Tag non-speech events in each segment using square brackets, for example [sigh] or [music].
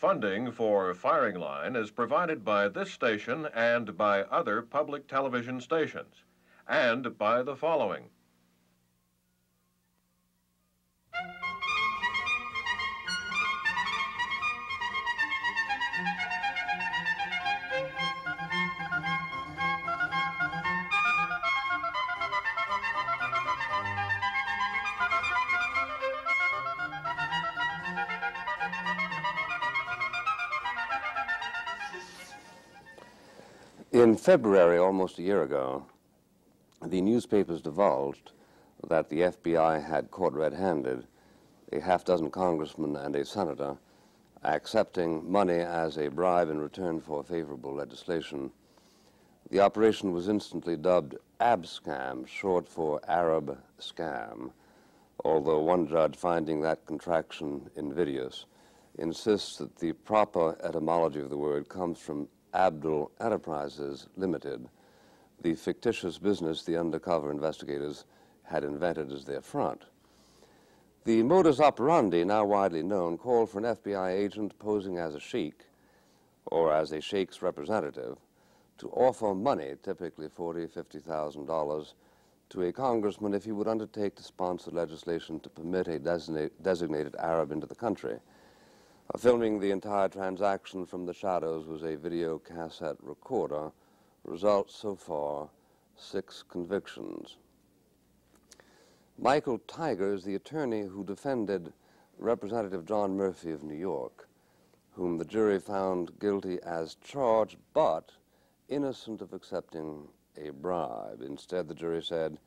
Funding for Firing Line is provided by this station and by other public television stations, and by the following. In February, almost a year ago, the newspapers divulged that the FBI had caught red-handed a half dozen congressmen and a senator accepting money as a bribe in return for favorable legislation. The operation was instantly dubbed ABSCAM, short for Arab Scam, although one judge finding that contraction invidious insists that the proper etymology of the word comes from Abdul Enterprises Limited, the fictitious business the undercover investigators had invented as their front. The modus operandi, now widely known, called for an FBI agent posing as a sheik, or as a sheikh's representative, to offer money, typically forty, fifty thousand dollars, to a congressman if he would undertake to sponsor legislation to permit a designated Arab into the country. Filming the entire transaction from the shadows was a video cassette recorder. Results so far, six convictions. Michael Tigar is the attorney who defended Representative John Murphy of New York, whom the jury found guilty as charged, but innocent of accepting a bribe. Instead, the jury said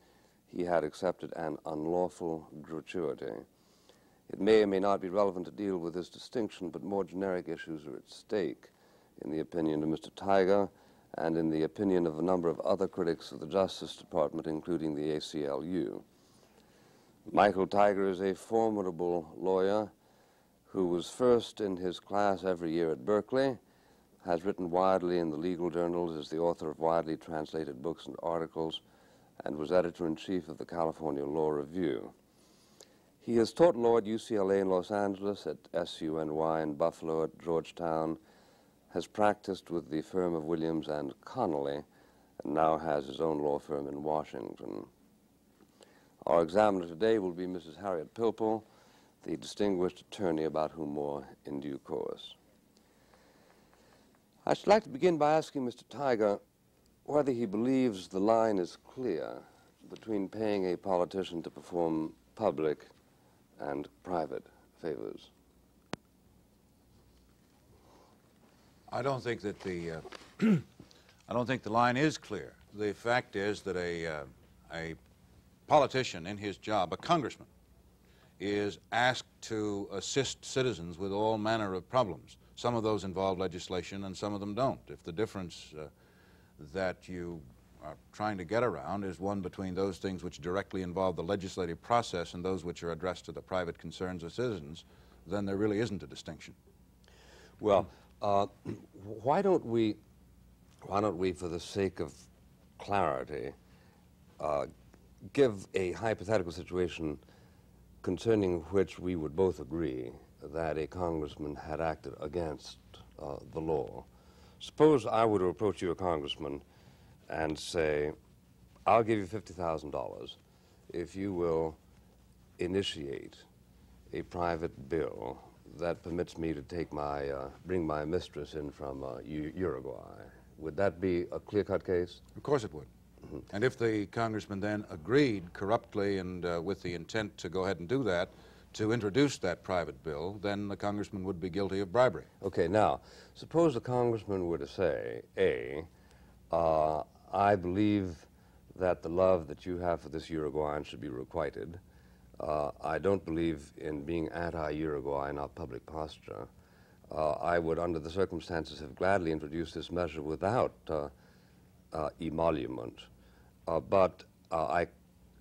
he had accepted an unlawful gratuity. It may or may not be relevant to deal with this distinction, but more generic issues are at stake, in the opinion of Mr. Tigar and in the opinion of a number of other critics of the Justice Department, including the ACLU. Michael Tigar is a formidable lawyer who was first in his class every year at Berkeley, has written widely in the legal journals, is the author of widely translated books and articles, and was editor-in-chief of the California Law Review. He has taught law at UCLA in Los Angeles, at SUNY in Buffalo, at Georgetown, has practiced with the firm of Williams and Connolly, and now has his own law firm in Washington. Our examiner today will be Mrs. Harriet Pilpel, the distinguished attorney about whom more in due course. I should like to begin by asking Mr. Tigar whether he believes the line is clear between paying a politician to perform public and private favors? I don't think that the uh, [clears throat] I don't think the line is clear. The fact is that a uh, a politician in his job, a congressman, is asked to assist citizens with all manner of problems. Some of those involve legislation and some of them don't. If the difference uh, that you are trying to get around is one between those things which directly involve the legislative process and those which are addressed to the private concerns of citizens, then there really isn't a distinction. Well, uh, [clears throat] why don't we, why don't we, for the sake of clarity, uh, give a hypothetical situation concerning which we would both agree that a congressman had acted against uh, the law. Suppose I were to approach you, a congressman, and say, I'll give you $50,000 if you will initiate a private bill that permits me to take my, uh, bring my mistress in from uh, Uruguay. Would that be a clear-cut case? Of course it would. Mm -hmm. And if the congressman then agreed corruptly and uh, with the intent to go ahead and do that, to introduce that private bill, then the congressman would be guilty of bribery. Okay, now, suppose the congressman were to say, A, uh, I believe that the love that you have for this Uruguayan should be requited. Uh, I don't believe in being anti-Uruguay in our public posture. Uh, I would, under the circumstances, have gladly introduced this measure without uh, uh emolument. Uh, but uh, I,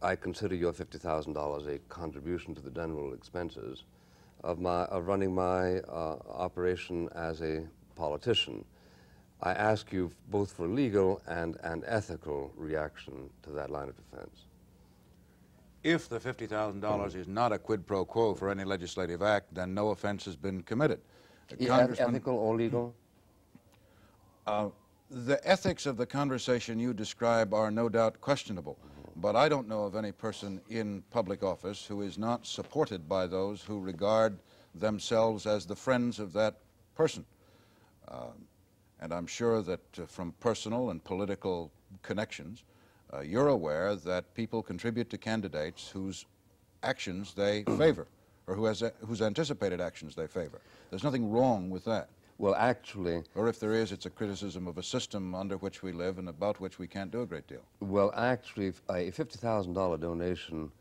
I consider your $50,000 a contribution to the general expenses of, my, of running my operation as a politician. I ask you both for legal and an ethical reaction to that line of defense. If the $50,000 is not a quid pro quo for any legislative act, then no offense has been committed. E- Ethical or legal? The ethics of the conversation you describe are no doubt questionable, but I don't know of any person in public office who is not supported by those who regard themselves as the friends of that person. Uh, and I'm sure that uh, from personal and political connections, uh, you're aware that people contribute to candidates whose actions they [clears throat] favor, or who has, whose anticipated actions they favor. There's nothing wrong with that. Well, actually, Or if there is, it's a criticism of a system under which we live and about which we can't do a great deal. well, actually, a $50,000 donation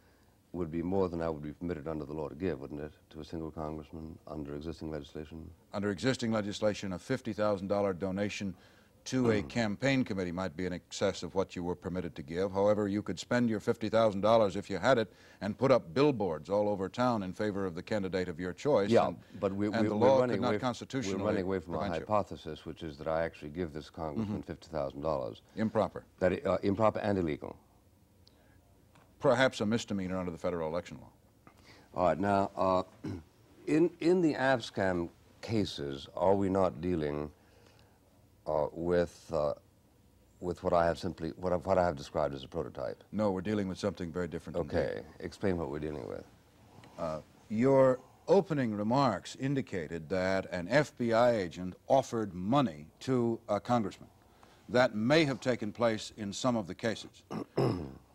would be more than I would be permitted under the law to give, wouldn't it, to a single congressman under existing legislation? Under existing legislation, a $50,000 donation to a campaign committee might be in excess of what you were permitted to give. However, you could spend your $50,000 if you had it and put up billboards all over town in favor of the candidate of your choice. Yeah, and, but we, and we, the we're law running could not away, constitutionally we're running away from a hypothesis, which is that I actually give this congressman $50,000. Improper. That uh, improper and illegal. Perhaps a misdemeanor under the federal election law. All right, now, uh, [clears throat] in, in the ABSCAM cases, are we not dealing uh, with, uh, with what I have simply, what I, what I have described as a prototype? No, we're dealing with something very different. Okay, explain what we're dealing with. Your opening remarks indicated that an FBI agent offered money to a congressman. That may have taken place in some of the cases. [clears throat]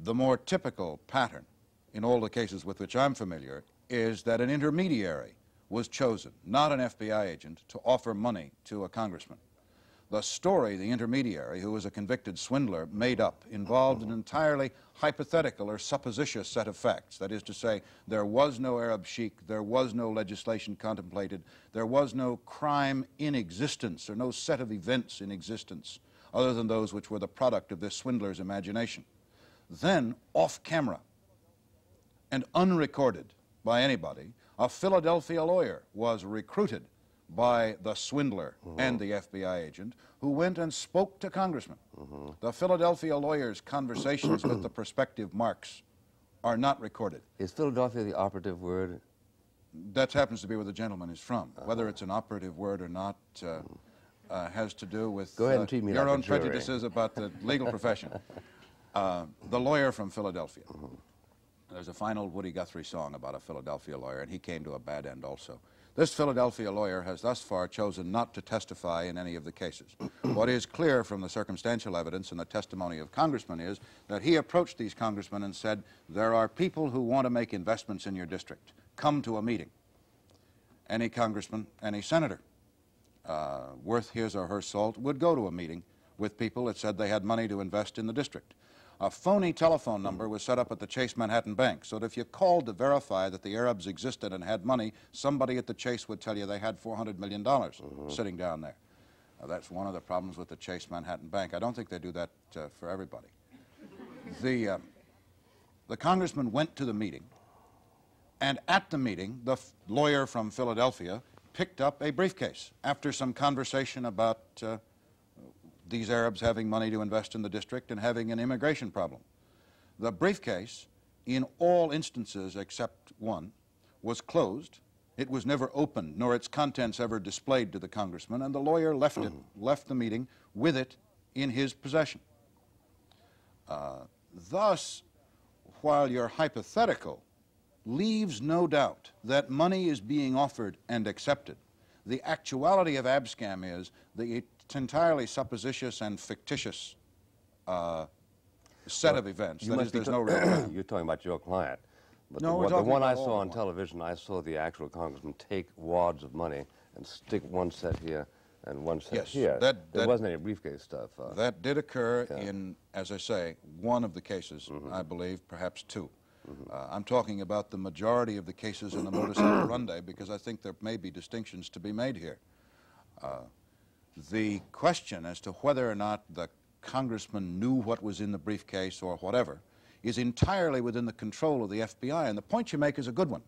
the more typical pattern in all the cases with which I'm familiar is that an intermediary was chosen, not an FBI agent, to offer money to a congressman. The story the intermediary, who was a convicted swindler, made up involved an entirely hypothetical or supposititious set of facts. That is to say, there was no Arab sheik, there was no legislation contemplated, there was no crime in existence, or no set of events in existence, other than those which were the product of this swindler's imagination. Then, off camera, and unrecorded by anybody, a Philadelphia lawyer was recruited by the swindler and the FBI agent who went and spoke to congressmen. The Philadelphia lawyer's conversations with the prospective marks are not recorded. Is Philadelphia the operative word? That happens to be where the gentleman is from. Whether it's an operative word or not uh, uh, has to do with uh, your like own prejudices about the legal profession. [laughs] Uh, the lawyer from Philadelphia. There's a fine old Woody Guthrie song about a Philadelphia lawyer, and he came to a bad end also. This Philadelphia lawyer has thus far chosen not to testify in any of the cases. [clears throat] what is clear from the circumstantial evidence and the testimony of congressmen is that he approached these congressmen and said, There are people who want to make investments in your district. Come to a meeting. Any congressman, any senator uh, worth his or her salt would go to a meeting with people that said they had money to invest in the district. A phony telephone number was set up at the Chase Manhattan Bank so that if you called to verify that the Arabs existed and had money, somebody at the Chase would tell you they had $400 million sitting down there. Now, that's one of the problems with the Chase Manhattan Bank. I don't think they do that uh, for everybody. The, uh, the congressman went to the meeting, and at the meeting, the lawyer from Philadelphia picked up a briefcase after some conversation about uh, these Arabs having money to invest in the district and having an immigration problem. The briefcase, in all instances except one, was closed. It was never opened, nor its contents ever displayed to the congressman, and the lawyer left it, left the meeting with it in his possession. Uh, thus, while your hypothetical leaves no doubt that money is being offered and accepted, the actuality of abscam is that it's entirely supposititious and fictitious uh, set of events. That is, there's no [clears throat] real. You're talking about your client. But No, the one, the one I saw on television, I saw the actual congressman take wads of money and stick one set here and one set Yes, here. that- there that- wasn't any briefcase stuff. Uh, That did occur Yeah. in, as I say, one of the cases, I believe, perhaps 2 Uh, I'm talking about the majority of the cases in the modus operandi because I think there may be distinctions to be made here. Uh, the question as to whether or not the congressman knew what was in the briefcase or whatever is entirely within the control of the FBI, and the point you make is a good one.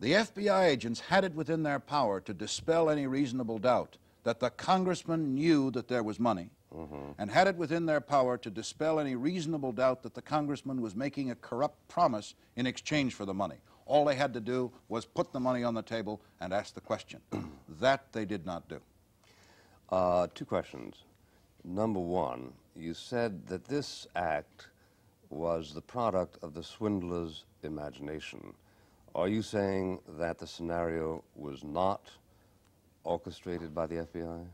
The FBI agents had it within their power to dispel any reasonable doubt that the congressman knew that there was money, mm-hmm. and had it within their power to dispel any reasonable doubt that the congressman was making a corrupt promise in exchange for the money. All they had to do was put the money on the table and ask the question. [clears throat] that they did not do. Uh, two questions. Number one, you said that this act was the product of the swindler's imagination. Are you saying that the scenario was not orchestrated by the FBI?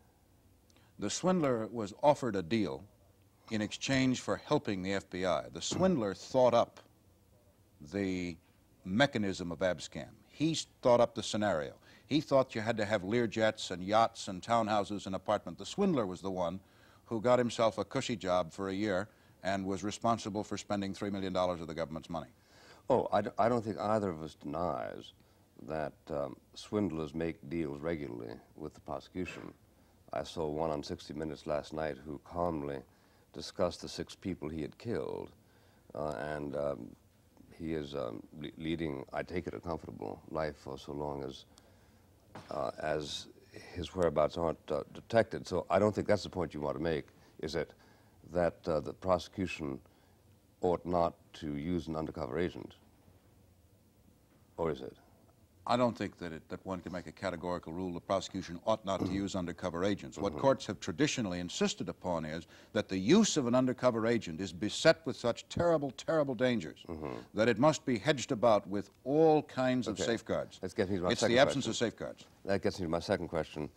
The swindler was offered a deal in exchange for helping the FBI. The swindler thought up the mechanism of abscam. He thought up the scenario. He thought you had to have Learjets and yachts and townhouses and apartments. The swindler was the one who got himself a cushy job for a year and was responsible for spending $3 million of the government's money. Oh, I d- I don't think either of us denies that um, swindlers make deals regularly with the prosecution. I saw one on 60 Minutes last night who calmly discussed the six people he had killed, uh, and um, he is um, le- leading, I take it, a comfortable life for so long as uh, as his whereabouts aren't uh, detected. So I don't think that's the point you want to make, is it that uh, the prosecution ought not to use an undercover agent? Or is it? I don't think that, it, that one can make a categorical rule the prosecution ought not to use undercover agents. What courts have traditionally insisted upon is that the use of an undercover agent is beset with such terrible, terrible dangers that it must be hedged about with all kinds of safeguards. Let's get me to my it's second the absence question. of safeguards. That gets me to my second question.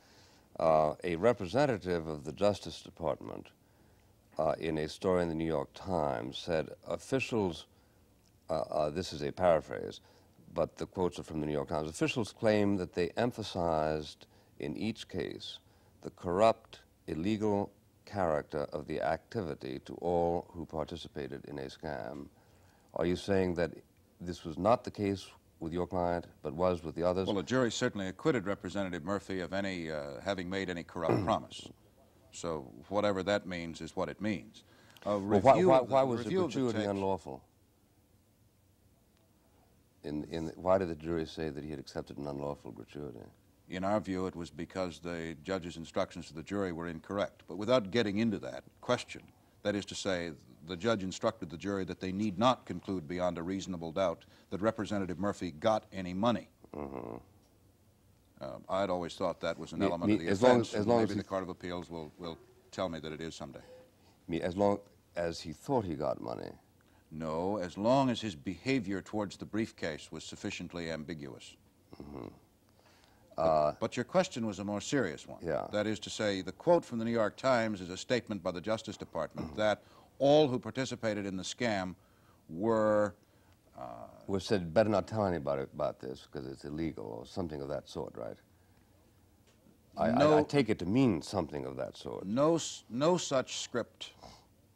Uh, a representative of the Justice Department, uh, in a story in the New York Times, said officials, uh, uh, this is a paraphrase, but the quotes are from the New York Times. Officials claim that they emphasized in each case the corrupt, illegal character of the activity to all who participated in a scam. Are you saying that this was not the case with your client, but was with the others? Well, the jury certainly acquitted Representative Murphy of any uh, having made any corrupt [clears throat] promise. So whatever that means is what it means. Well, why, why, why was the of the unlawful? In, in, why did the jury say that he had accepted an unlawful gratuity? In our view, it was because the judge's instructions to the jury were incorrect. But without getting into that question, that is to say, the judge instructed the jury that they need not conclude beyond a reasonable doubt that Representative Murphy got any money. Uh, I'd always thought that was an Me- element me- of the as long offense. as- as long maybe he- the Court of Appeals will, will tell me that it is someday. Mean, as long as he thought he got money. No, as long as his behavior towards the briefcase was sufficiently ambiguous. Uh, but, but your question was a more serious one. Yeah. That is to say, the quote from the New York Times is a statement by the Justice Department that all who participated in the scam were uh, Was said, better not tell anybody about this because it's illegal or something of that sort, right? I, I, I take it to mean something of that sort. no, no such script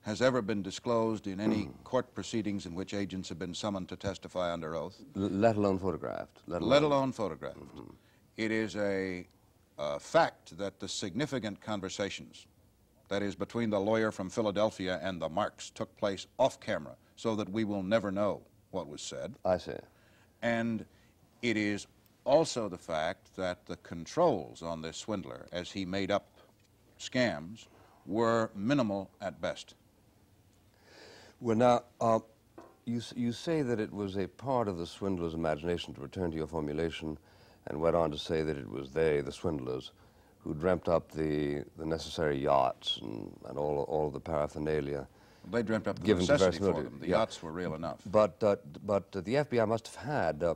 has ever been disclosed in any court proceedings in which agents have been summoned to testify under oath. L- let alone photographed. Let alone, let alone photographed. It is a, uh fact that the significant conversations, that is, between the lawyer from Philadelphia and the Marks, took place off camera so that we will never know what was said. I see. And it is also the fact that the controls on this swindler, as he made up scams, were minimal at best. Well, now, uh, you, you say that it was a part of the swindler's imagination to return to your formulation and went on to say that it was they, the swindlers, who dreamt up the, the necessary yachts and, and all, all the paraphernalia. They dreamt up the Given necessity for them. The yeah. yachts were real enough. But, uh, but uh, the FBI must have had uh,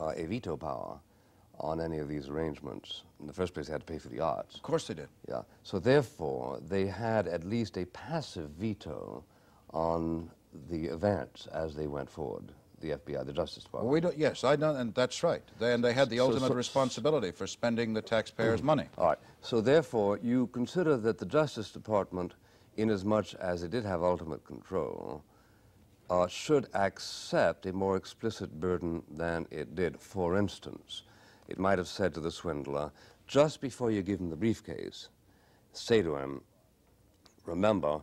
uh, a veto power on any of these arrangements. In the first place, they had to pay for the yachts. Of course they did. Yeah. So therefore, they had at least a passive veto on the events as they went forward. The FBI, the Justice Well, Department. we don't, yes, I know, and that's right. They, and they had the So- ultimate so- responsibility for spending the taxpayers' money. All right. So therefore, you consider that the Justice Department, inasmuch as it did have ultimate control, uh, should accept a more explicit burden than it did. For instance, it might have said to the swindler, just before you give him the briefcase, say to him, remember,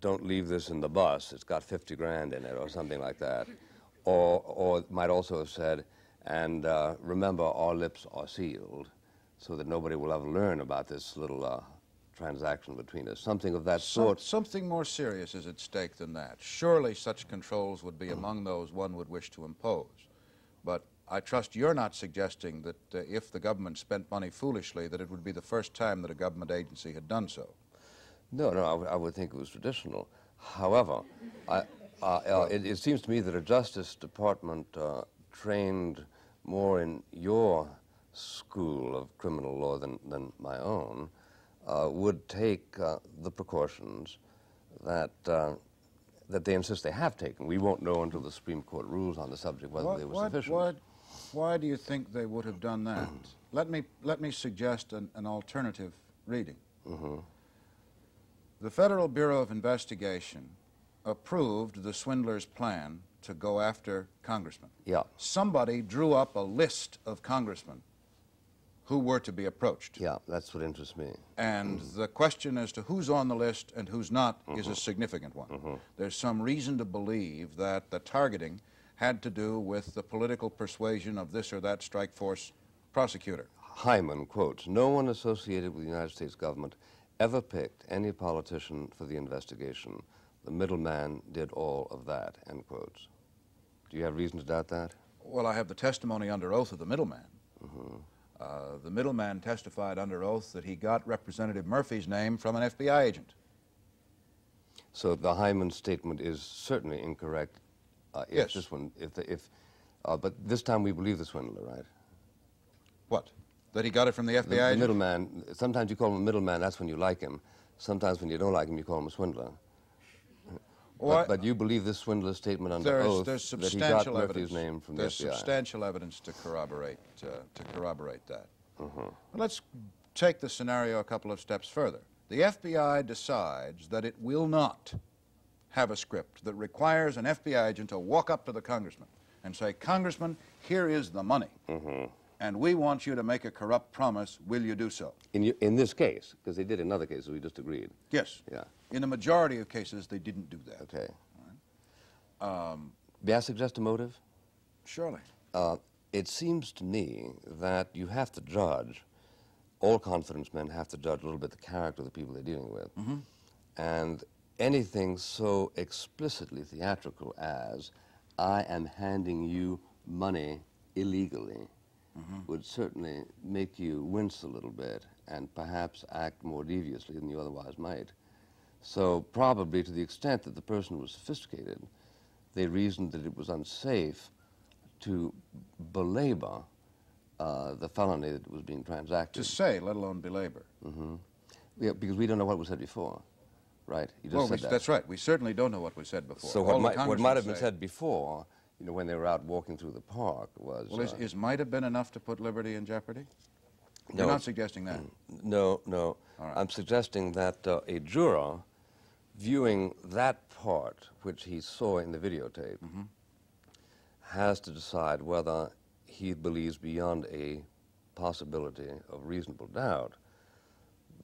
don't leave this in the bus. It's got 50 grand in it, or something like that. Or, or might also have said, and uh, remember, our lips are sealed, so that nobody will ever learn about this little uh, transaction between us. Something of that sort. something more serious is at stake than that. Surely such controls would be among those one would wish to impose. But I trust you're not suggesting that uh, if the government spent money foolishly, that it would be the first time that a government agency had done so. No, no, I, w- I would think it was traditional. However, I, uh, uh, it, it seems to me that a Justice Department uh, trained more in your school of criminal law than, than my own uh, would take uh, the precautions that, uh, that they insist they have taken. We won't know until the Supreme Court rules on the subject whether Why- they were why, sufficient. why- why do you think they would have done that? [clears throat] let, me, let me suggest an, an alternative reading. Mm-hmm. The Federal Bureau of Investigation approved the swindler's plan to go after congressmen. Yeah, Somebody drew up a list of congressmen who were to be approached. yeah, that's what interests me. And the question as to who's on the list and who's not is a mm-hmm. significant one. Mm-hmm. There's some reason to believe that the targeting had to do with the political persuasion of this or that strike force prosecutor. Heymann quotes, no one associated with the United States government ever picked any politician for the investigation. The middleman did all of that, end quotes. Do you have reason to doubt that? Well, I have the testimony under oath of the middleman. Uh, the middleman testified under oath that he got Representative Murphy's name from an FBI agent. So the Heymann statement is certainly incorrect. Uh, if Yes. This one, if, the, if, uh, but this time we believe the swindler, right? What? That he got it from the FBI The, the middleman, sometimes you call him a middleman, that's when you like him. Sometimes when you don't like him, you call him a swindler. But, but you believe this swindler's statement under there's, oath there's that he got substantial Murphy's evidence. name from there's the FBI. substantial evidence to corroborate uh, to corroborate that. Mm-hmm. But let's take the scenario a couple of steps further. The FBI decides that it will not have a script that requires an FBI agent to walk up to the congressman and say, "Congressman, here is the money, Mm-hmm. And we want you to make a corrupt promise. Will you do so?" In, you, in this case, because they did in other cases, we just agreed. Yes. Yeah. In the majority of cases, they didn't do that. Okay. Um, May I suggest a motive? surely. Uh, it seems to me that you have to judge, all confidence men have to judge a little bit the character of the people they're dealing with. And anything so explicitly theatrical as, I am handing you money illegally, would certainly make you wince a little bit and perhaps act more deviously than you otherwise might. So, probably to the extent that the person was sophisticated, they reasoned that it was unsafe to belabor uh, the felony that was being transacted. To say, let alone belabor. Yeah, because we don't know what was said before, right? You just Well, said we, that. that's right. We certainly don't know what was said before. So All what might, what might have been said before, you know, when they were out walking through the park was. Well, is, uh, is might have been enough to put liberty in jeopardy? No. You're not suggesting that. No, no. All right. I'm suggesting that uh, a juror, viewing that part which he saw in the videotape, Mm-hmm. has to decide whether he believes beyond a possibility of reasonable doubt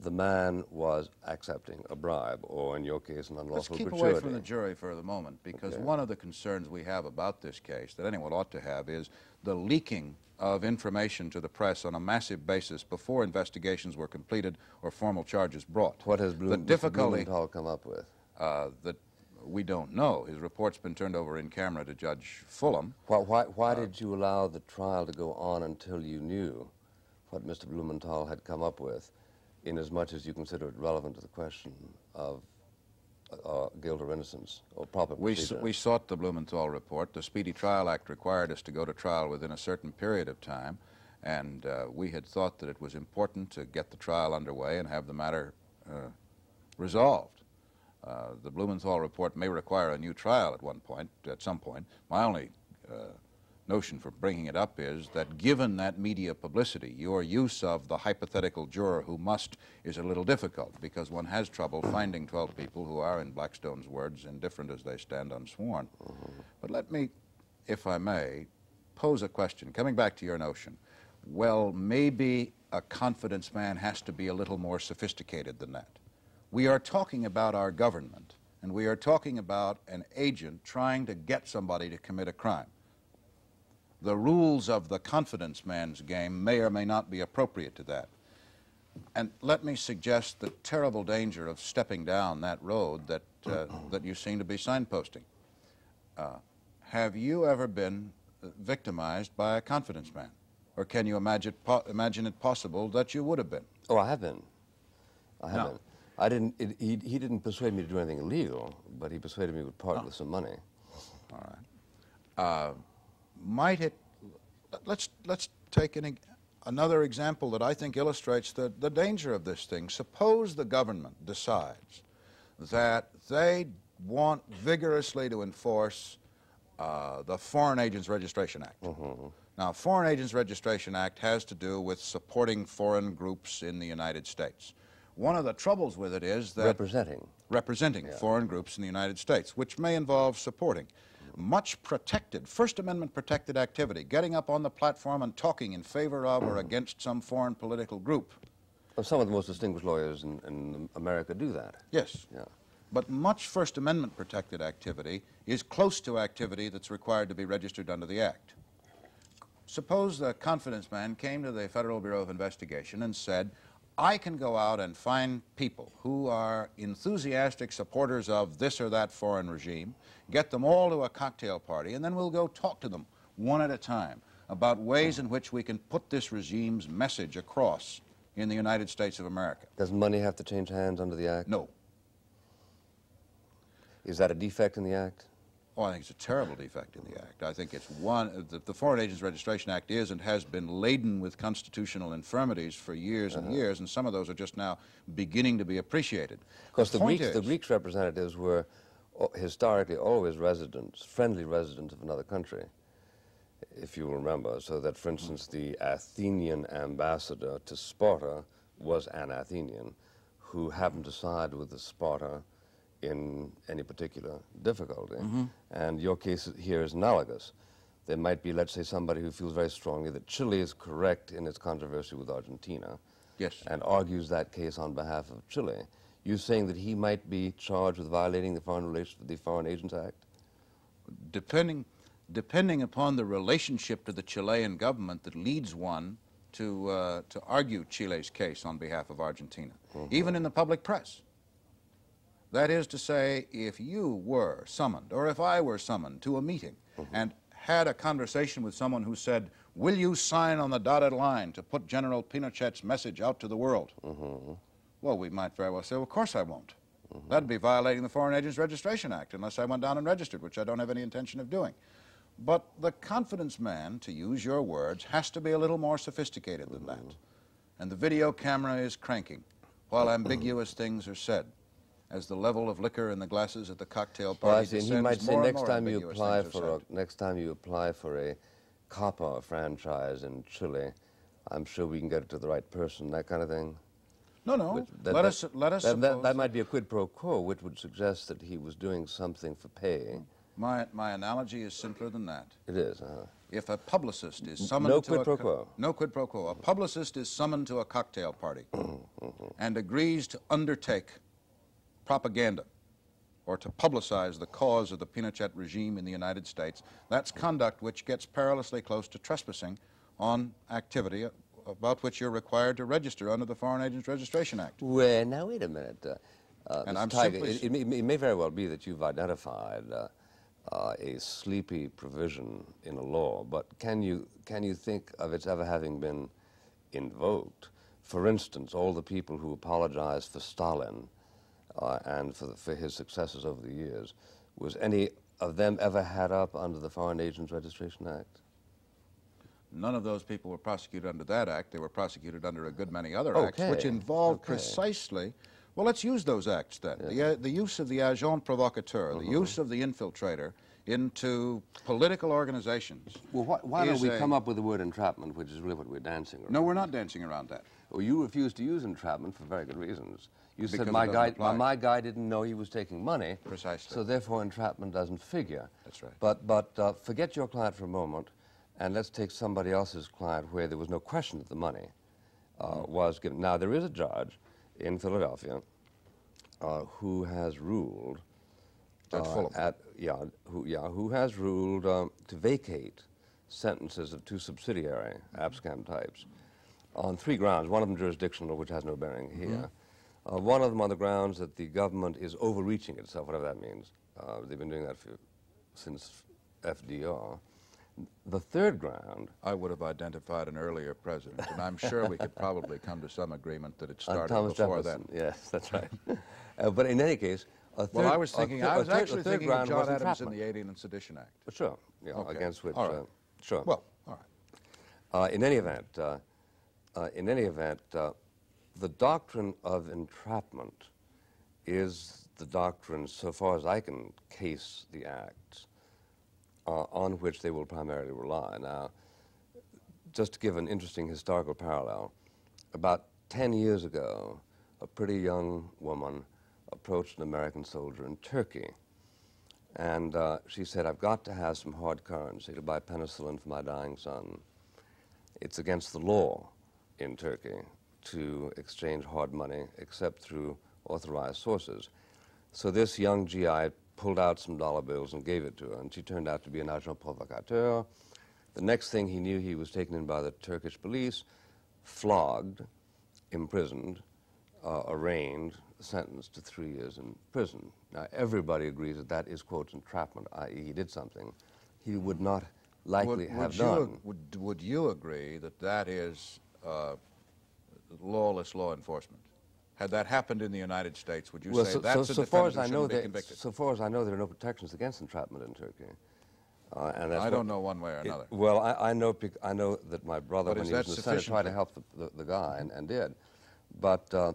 the man was accepting a bribe, or in your case, an unlawful Let's keep gratuity. away from the jury for the moment, because Okay. one of the concerns we have about this case, that anyone ought to have, is the leaking of information to the press on a massive basis before investigations were completed or formal charges brought. What has the Blum, Mr. difficulty Blumenthal come up with? uh, that we don't know. His report's been turned over in camera to Judge Fullam. Why, why, why did you allow the trial to go on until you knew what Mr. Blumenthal had come up with, in as much as you consider it relevant to the question of uh, guilt or innocence or proper We, s- we sought the Blumenthal report. The Speedy Trial Act required us to go to trial within a certain period of time, and uh, we had thought that it was important to get the trial underway and have the matter uh, resolved. Uh, the Blumenthal report may require a new trial at one point, at some point. My only uh, notion for bringing it up is that given that media publicity, your use of the hypothetical juror who must is a little difficult because one has trouble finding 12 people who are, in Blackstone's words, indifferent as they stand unsworn. But let me, if I may, pose a question. Coming back to your notion, well, maybe a confidence man has to be a little more sophisticated than that. We are talking about our government, and we are talking about an agent trying to get somebody to commit a crime. The rules of the confidence man's game may or may not be appropriate to that. And let me suggest the terrible danger of stepping down that road that, uh, [clears throat] that you seem to be signposting. Uh, have you ever been victimized by a confidence man? Or can you imagine, po imagine it possible that you would have been? Oh, I have been. I have No. been. I didn't, it, he, he didn't persuade me to do anything illegal, but he persuaded me to part with some money. All right. Uh, might it, let's, let's take an, another example that I think illustrates the, the danger of this thing. Suppose the government decides that they want vigorously to enforce uh, the Foreign Agents Registration Act. Now, Foreign Agents Registration Act has to do with supporting foreign groups in the United States. One of the troubles with it is that Representing. representing foreign groups in the United States, which may involve supporting much protected, First Amendment protected activity, getting up on the platform and talking in favor of or against some foreign political group. Well, some of the most distinguished lawyers in, in America do that. Yes. Yeah. But much First Amendment protected activity is close to activity that's required to be registered under the Act. Suppose the confidence man came to the Federal Bureau of Investigation and said, I can go out and find people who are enthusiastic supporters of this or that foreign regime, get them all to a cocktail party, and then we'll go talk to them one at a time about ways in which we can put this regime's message across in the United States of America. Does money have to change hands under the Act? No. Is that a defect in the Act? Oh, I think it's a terrible defect in the Act. I think it's one, uh, the, the Foreign Agents Registration Act is and has been laden with constitutional infirmities for years and uh-huh. years, and some of those are just now beginning to be appreciated. Of course, the, point Greeks, the Greeks representatives were uh, historically always residents, friendly residents of another country, if you will remember. So that, for instance, mm. the Athenian ambassador to Sparta was an Athenian who happened to side with the Sparta in any particular difficulty. And your case here is analogous. There might be, let's say, somebody who feels very strongly that Chile is correct in its controversy with Argentina Yes. and argues that case on behalf of Chile. You're saying that he might be charged with violating the Foreign Relations, the Foreign Agents Act? depending, depending upon the relationship to the Chilean government that leads one to, uh, to argue Chile's case on behalf of Argentina, even in the public press. That is to say, if you were summoned, or if I were summoned to a meeting mm-hmm. and had a conversation with someone who said, Will you sign on the dotted line to put General Pinochet's message out to the world? Mm-hmm. Well, we might very well say, well, Of course I won't. Mm-hmm. That'd be violating the Foreign Agents Registration Act unless I went down and registered, which I don't have any intention of doing. But the confidence man, to use your words, has to be a little more sophisticated than that. And the video camera is cranking while [clears throat] ambiguous things are said. As the level of liquor in the glasses at the cocktail Well, party. And he might say next time you apply for a, next time you apply for a copper franchise in Chile, I'm sure we can get it to the right person. That kind of thing. No, no. Which- that- let that- us let us that, that, that might be a quid pro quo, which would suggest that he was doing something for pay. my my analogy is simpler than that. It is. Uh, If a publicist is summoned no to quid a pro quo. no quid pro quo. A publicist is summoned to a cocktail party Mm-hmm. and agrees to undertake propaganda or to publicize the cause of the Pinochet regime in the United States. That's conduct which gets perilously close to trespassing on activity about which you're required to register under the Foreign Agents Registration Act. Well, now wait a minute, uh, uh, And Mr. I'm Tigar. It, it, may, it may very well be that you've identified uh, uh, a sleepy provision in a law, but can you can you think of its ever having been invoked? For instance, all the people who apologized for Stalin uh, and for, the, for his successors over the years, was any of them ever had up under the Foreign Agents Registration Act? None of those people were prosecuted under that act. They were prosecuted under a good many other acts, which Okay, involved okay. precisely. Well, let's use those acts then. The, uh, the use of the agent provocateur, the use of the infiltrator into political organizations. Well, why, why don't we come up with the word entrapment, which is really what we're dancing around? No, we're not dancing around that. Well, you refuse to use entrapment for very good reasons. You said my guy, my, my guy didn't know he was taking money. Precisely. So therefore, entrapment doesn't figure. That's right. But but uh, forget your client for a moment, and let's take somebody else's client where there was no question that the money uh, Mm-hmm. was given. Now there is a judge in Philadelphia uh, who has ruled Judge uh, Fullam. at yeah who yeah who has ruled um, to vacate sentences of two subsidiary abscam types on three grounds. One of them jurisdictional, which has no bearing here. Uh, one of them on the grounds that the government is overreaching itself, whatever that means. Uh, they've been doing that for, since FDR. The third ground, I would have identified an earlier president, and I'm sure we could probably come to some agreement that it [laughs] started Thomas before Jefferson. then. Yes, that's right. [laughs] uh, but in any case, a third, Well, I was thinking, I was actually thinking of John Adams in the Alien and Sedition Act. Sure, yeah, Okay. against which, All right. uh, sure. Well, all right. Uh, in any event, uh, uh, in any event, uh, the doctrine of entrapment is the doctrine, so far as I can case the acts, uh, on which they will primarily rely. Now, just to give an interesting historical parallel, about 10 years ago, a pretty young woman approached an American soldier in Turkey. And uh, she said, I've got to have some hard currency to buy penicillin for my dying son. It's against the law in Turkey to exchange hard money except through authorized sources. So this young GI pulled out some dollar bills and gave it to her, and she turned out to be an agent provocateur. The next thing he knew, he was taken in by the Turkish police, flogged, imprisoned, uh, arraigned, sentenced to three years in prison. Now, everybody agrees that that is, quote, entrapment, i.e., he did something he would not likely Would, have would, done. would, would you agree that that is uh, lawless law enforcement? Had that happened in the United States, would you well, say so, that's so, a so far as I know, shouldn't be there, convicted? so far as I know, there are no protections against entrapment in Turkey. Uh, and that's I don't know one way or it- another. well, I, I know I know that my brother, But when he was in the Senate, tried to help the, the, the guy and, and did. But uh,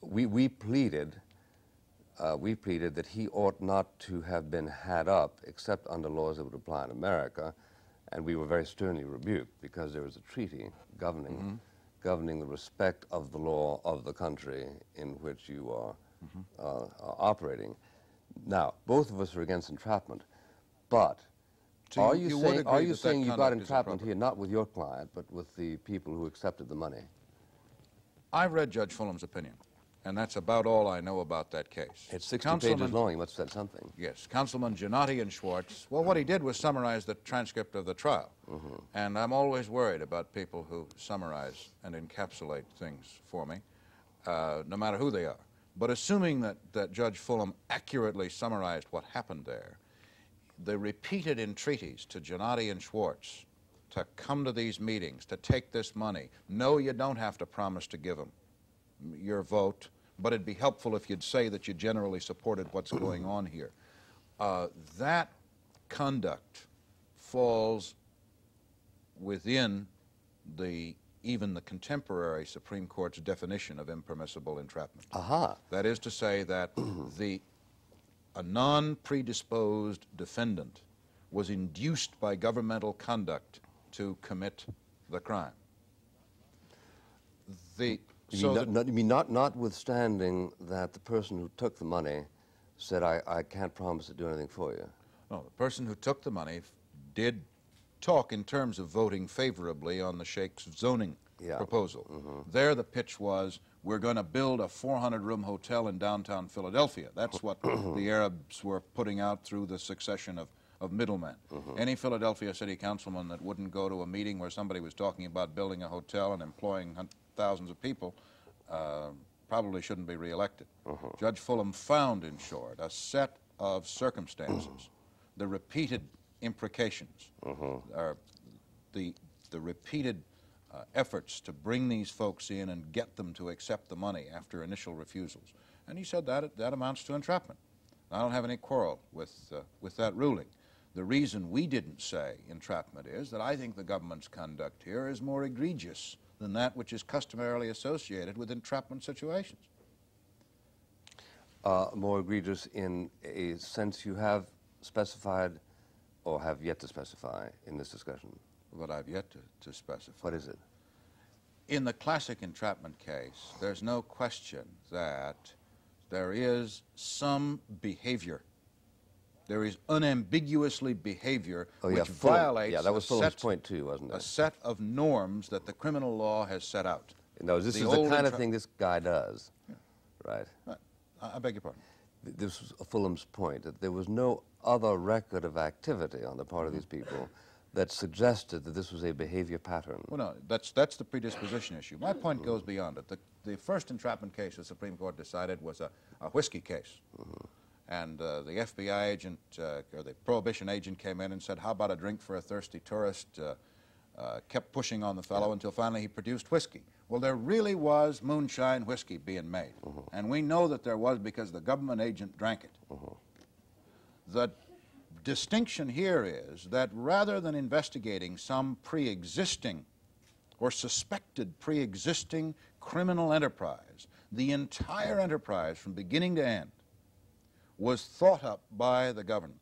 we, we pleaded, uh, we pleaded that he ought not to have been had up except under laws that would apply in America, and we were very sternly rebuked because there was a treaty governing, Mm-hmm. Governing the respect of the law of the country in which you are Mm-hmm. uh, are operating. Now, both of us are against entrapment, but So are you- you, saying, are you that that you got entrapment here, not with your client, but with the people who accepted the money? I've read Judge Fullam's opinion, and that's about all I know about that case. It's 60 Councilman- pages long. You must have said something. Yes, Councilman Jannotti and Schwartz. Well, what he did was summarize the transcript of the trial. Mm-hmm. And I'm always worried about people who summarize and encapsulate things for me, uh, no matter who they are. But assuming that, that Judge Fullam accurately summarized what happened there, the repeated entreaties to Jannotti and Schwartz to come to these meetings, to take this money. No, you don't have to promise to give them your vote, but it'd be helpful if you'd say that you generally supported what's going on here. Uh, that conduct falls within the even the contemporary Supreme Court's definition of impermissible entrapment. Aha. That is to say that [clears throat] the a non-predisposed defendant was induced by governmental conduct to commit the crime. The You, so mean, not, not, you mean not, notwithstanding that the person who took the money said, I, I can't promise to do anything for you? No, the person who took the money did talk in terms of voting favorably on the Sheikh's zoning Yeah. proposal. Mm-hmm. There, the pitch was, we're going to build a 400-room hotel in downtown Philadelphia. That's what [clears throat] the Arabs were putting out through the succession of, of middlemen. Mm-hmm. Any Philadelphia city councilman that wouldn't go to a meeting where somebody was talking about building a hotel and employing thousands of people uh, probably shouldn't be reelected. Mm-hmm. Judge Fullam found, in short, a set of circumstances, [clears throat] the repeated imprecations, or the, the repeated uh, efforts to bring these folks in and get them to accept the money after initial refusals. And he said that, that amounts to entrapment. I don't have any quarrel with, uh, with that ruling. The reason we didn't say entrapment is that I think the government's conduct here is more egregious than that which is customarily associated with entrapment situations. Uh, more egregious in a sense you have specified or have yet to specify in this discussion. What I've yet to, to specify. What is it? In the classic entrapment case, there's no question that there is some behavior. There is unambiguously behavior Oh, which yeah, Fullam- violates Yeah, that was Fullam's set, point too, wasn't a set of norms that the criminal law has set out. No, this the is the kind of thing this guy does, right? Right. I, I beg your pardon. This was Fullam's point, that there was no other record of activity on the part of these mm-hmm. people that suggested that this was a behavior pattern. Well, no, that's, that's the predisposition issue. My point mm-hmm. goes beyond it. The, the first entrapment case the Supreme Court decided was a, a whiskey case. Mm-hmm. And uh, the FBI agent uh, or the prohibition agent came in and said, how about a drink for a thirsty tourist? Uh, uh, kept pushing on the fellow yeah. until finally he produced whiskey. Well, there really was moonshine whiskey being made. Uh -huh. And we know that there was because the government agent drank it. Uh -huh. The distinction here is that rather than investigating some pre-existing or suspected pre-existing criminal enterprise, the entire enterprise from beginning to end was thought up by the government.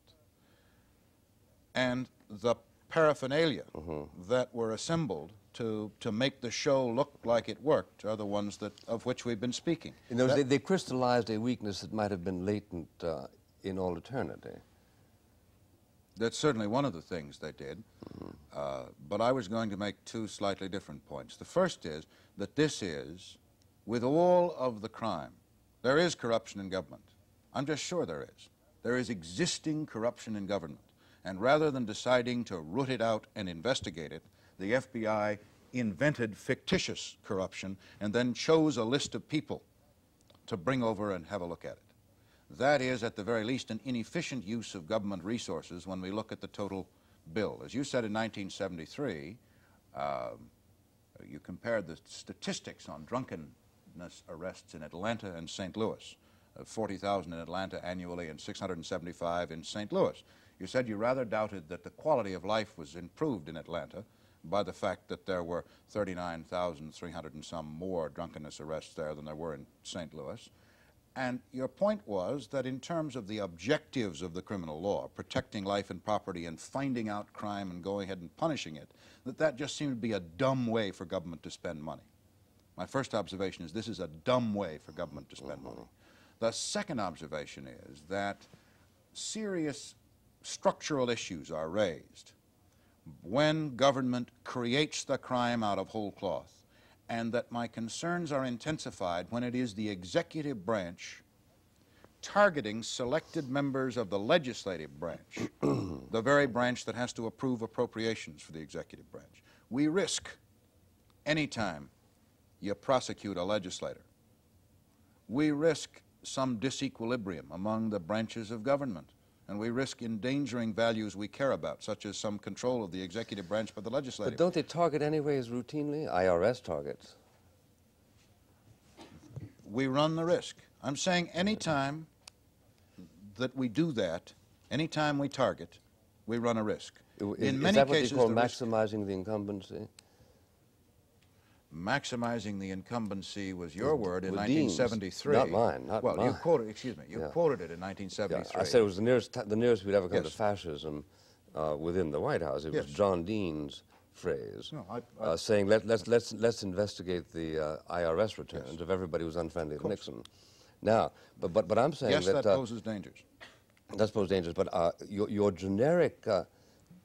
And the paraphernalia uh -huh. that were assembled to, to make the show look like it worked are the ones that, of which we've been speaking. In other words, they, they, crystallized a weakness that might have been latent uh, in all eternity. That's certainly one of the things they did. Mm -hmm. uh, but I was going to make two slightly different points. The first is that this is, with all of the crime, there is corruption in government. I'm just sure there is. There is existing corruption in government. And rather than deciding to root it out and investigate it, the FBI invented fictitious corruption and then chose a list of people to bring over and have a look at it. That is, at the very least, an inefficient use of government resources when we look at the total bill. As you said in 1973, uh, you compared the statistics on drunkenness arrests in Atlanta and St. Louis, 40,000 in Atlanta annually and 675 in St. Louis. You said you rather doubted that the quality of life was improved in Atlanta by the fact that there were 39,300 and some more drunkenness arrests there than there were in St. Louis. And your point was that in terms of the objectives of the criminal law, protecting life and property and finding out crime and going ahead and punishing it, that that just seemed to be a dumb way for government to spend money. My first observation is this is a dumb way for government to spend money. Mm-hmm. The second observation is that serious structural issues are raised when government creates the crime out of whole cloth, and that my concerns are intensified when it is the executive branch targeting selected members of the legislative branch, [clears throat] the very branch that has to approve appropriations for the executive branch. We risk, anytime you prosecute a legislator, we risk some disequilibrium among the branches of government and we risk endangering values we care about, such as some control of the executive branch by the legislature. But don't they target anyways routinely? IRS targets. We run the risk. I'm saying any time that we do that, any time we target, we run a risk. Is, In many is that what cases, they call maximizing the incumbency? Maximizing the incumbency was your word in 1973. Not mine, not well, mine. you quoted, excuse me, you yeah. quoted it in 1973. Yeah, I said it was the nearest, the nearest we'd ever come yes. to fascism uh, within the White House. It yes. was John Dean's phrase, no, I, I, uh, saying Let, let's, let's, let's investigate the uh, IRS returns yes. of everybody who's unfriendly to Nixon. Now, but, but, but I'm saying yes, that... that uh, poses dangers. Does pose dangers, but uh, your, your generic... Uh,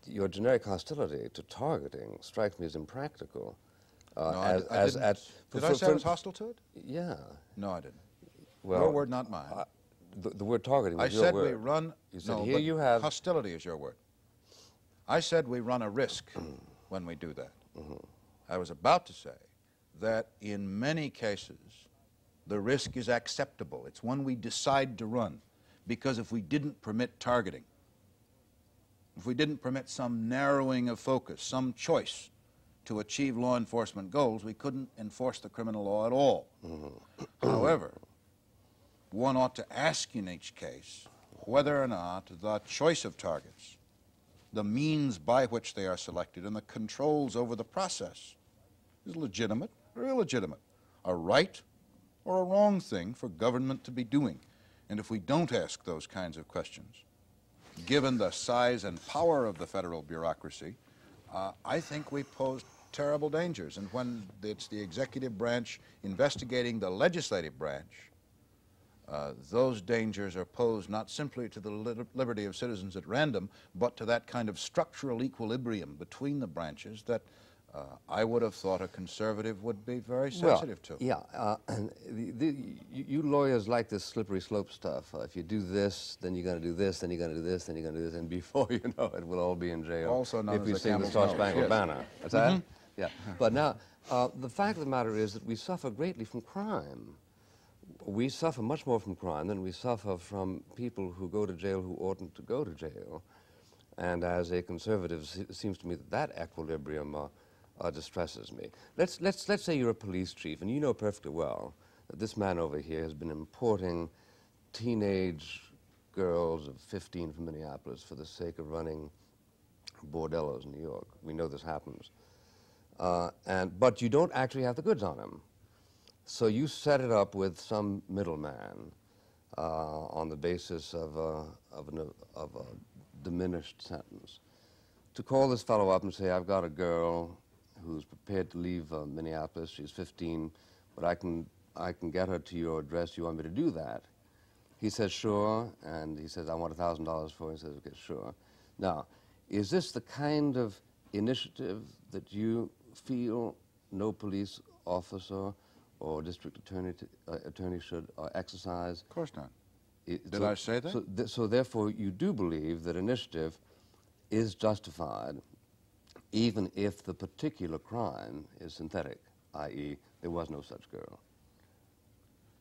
your generic hostility to targeting strikes me as impractical. Uh, no, as, I, I as for, did I say for, I was hostile to it? Yeah. No, I didn't. Well, your word, not mine. Uh, the, the, word targeting I said word. we run. You said no, here you have hostility is your word. I said we run a risk when we do that. Mm -hmm. I was about to say that in many cases the risk is acceptable. It's one we decide to run because if we didn't permit targeting, if we didn't permit some narrowing of focus, some choice to achieve law enforcement goals, we couldn't enforce the criminal law at all. Mm-hmm. [clears throat] However, one ought to ask in each case whether or not the choice of targets, the means by which they are selected, and the controls over the process is legitimate or illegitimate, a right or a wrong thing for government to be doing. And if we don't ask those kinds of questions, given the size and power of the federal bureaucracy, uh, I think we pose terrible dangers. And when it's the executive branch investigating the legislative branch, uh, those dangers are posed not simply to the li liberty of citizens at random, but to that kind of structural equilibrium between the branches that uh, I would have thought a conservative would be very sensitive well, to. Yeah, uh, the, the, you, you, lawyers like this slippery slope stuff. Uh, if you do this, then you're going to do this, then you're going to do this, then you're going to do this, and [laughs] before you know it, we'll all be in jail. Also known if as you sing the Star Spangled yes. Banner. That's mm -hmm. that? Yeah. But now, uh, the fact of the matter is that we suffer greatly from crime. we suffer much more from crime than we suffer from people who go to jail who oughtn't to go to jail. And as a conservative, it seems to me that that equilibrium uh, uh, distresses me. Let's, let's, let's say you're a police chief, and you know perfectly well that this man over here has been importing teenage girls of 15 from Minneapolis for the sake of running bordellos in New York. We know this happens. Uh, and, but you don't actually have the goods on him. So you set it up with some middleman uh, on the basis of a, of, an, of a diminished sentence to call this fellow up and say, I've got a girl who's prepared to leave uh, Minneapolis. She's 15, but I can, I can get her to your address. You want me to do that? He says, sure. And he says, I want $1,000 for it. He says, okay, sure. Now, is this the kind of initiative that you feel no police officer or district attorney, to, uh, attorney should uh, exercise? Of course not. It, Did so, I say that? So, th so therefore, you do believe that initiative is justified even if the particular crime is synthetic, i.e., there was no such girl.